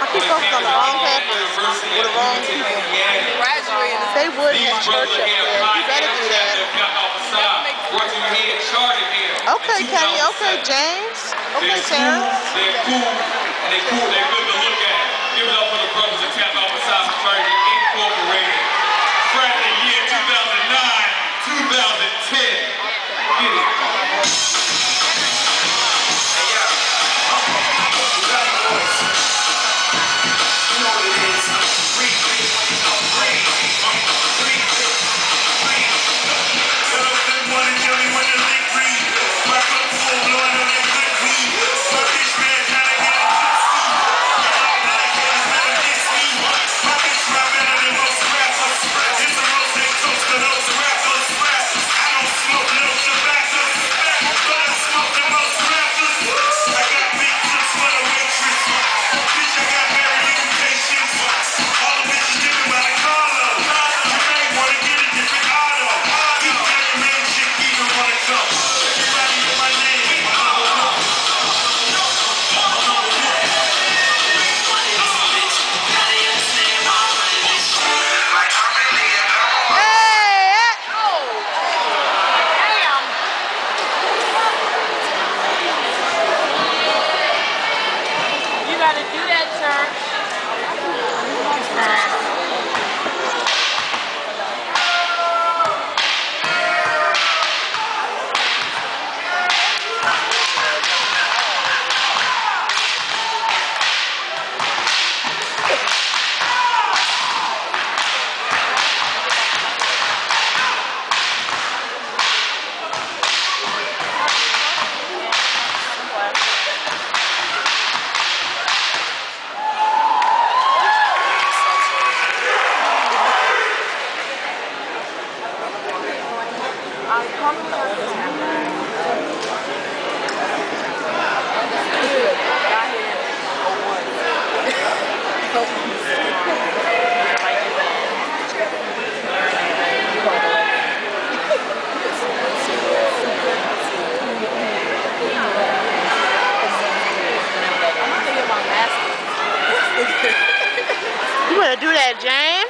I keep on the wrong with the wrong people. They would have. You better do that. Okay, Kenny. Okay, James. Okay, Terrence. They're cool, and they're cool. They're good to look at. Give it up for the brothers of Kappa Alpha Society Incorporated. Do that, James.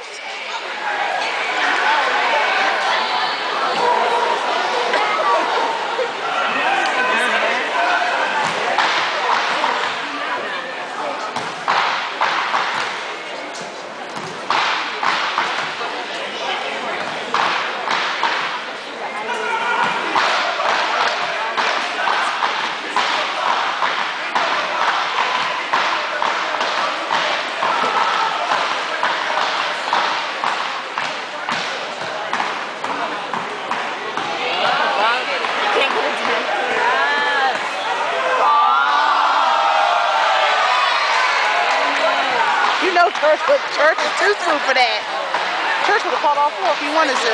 Church, but church is too soon for that. Church would have called all four if he wanted to.